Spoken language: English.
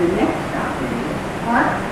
the next stop is Park